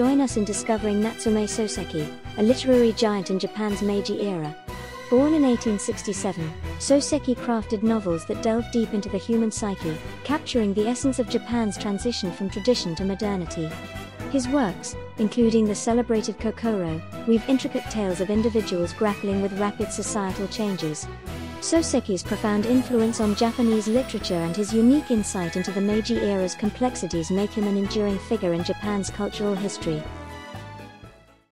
Join us in discovering Natsume Soseki, a literary giant in Japan's Meiji era. Born in 1867, Soseki crafted novels that delve deep into the human psyche, capturing the essence of Japan's transition from tradition to modernity. His works, including the celebrated Kokoro, weave intricate tales of individuals grappling with rapid societal changes. Soseki's profound influence on Japanese literature and his unique insight into the Meiji era's complexities make him an enduring figure in Japan's cultural history.